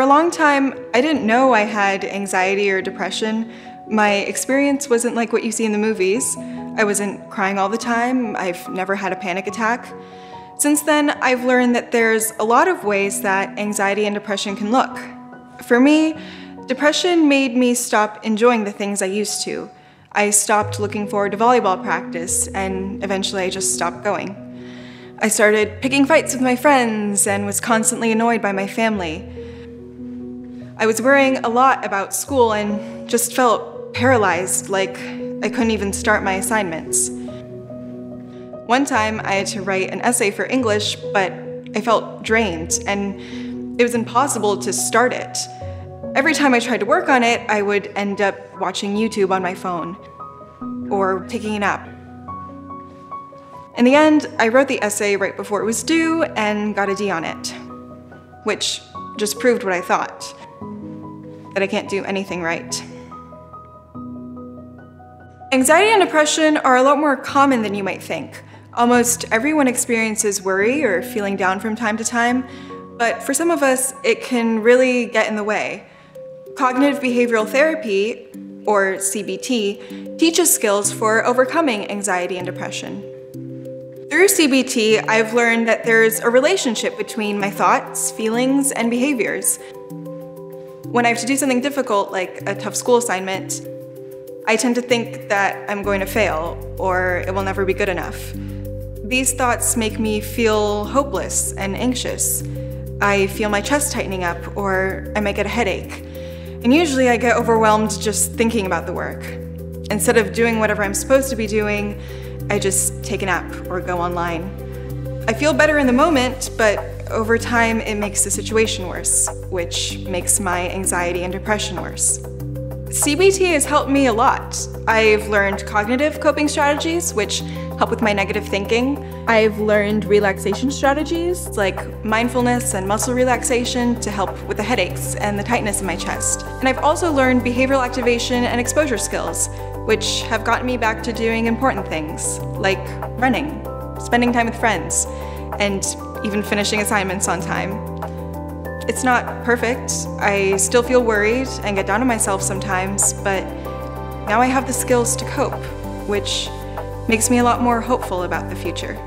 a long time, I didn't know I had anxiety or depression. My experience wasn't like what you see in the movies. I wasn't crying all the time, I've never had a panic attack. Since then, I've learned that there's a lot of ways that anxiety and depression can look. For me, depression made me stop enjoying the things I used to. I stopped looking forward to volleyball practice, and eventually I just stopped going. I started picking fights with my friends and was constantly annoyed by my family. I was worrying a lot about school and just felt paralyzed, like I couldn't even start my assignments. One time I had to write an essay for English, but I felt drained and it was impossible to start it. Every time I tried to work on it, I would end up watching YouTube on my phone or taking a nap. In the end, I wrote the essay right before it was due and got a D on it, which just proved what I thought, that I can't do anything right. Anxiety and depression are a lot more common than you might think. Almost everyone experiences worry or feeling down from time to time, but for some of us, it can really get in the way. Cognitive behavioral therapy, or CBT, teaches skills for overcoming anxiety and depression. Through CBT, I've learned that there's a relationship between my thoughts, feelings, and behaviors. When I have to do something difficult, like a tough school assignment, I tend to think that I'm going to fail or it will never be good enough. These thoughts make me feel hopeless and anxious. I feel my chest tightening up, or I might get a headache. And usually I get overwhelmed just thinking about the work. Instead of doing whatever I'm supposed to be doing, I just take a nap or go online. I feel better in the moment, but over time it makes the situation worse, which makes my anxiety and depression worse. CBT has helped me a lot. I've learned cognitive coping strategies, which help with my negative thinking. I've learned relaxation strategies like mindfulness and muscle relaxation to help with the headaches and the tightness in my chest. And I've also learned behavioral activation and exposure skills, which have gotten me back to doing important things like running, spending time with friends, and even finishing assignments on time. It's not perfect. I still feel worried and get down on myself sometimes, but now I have the skills to cope, which makes me a lot more hopeful about the future.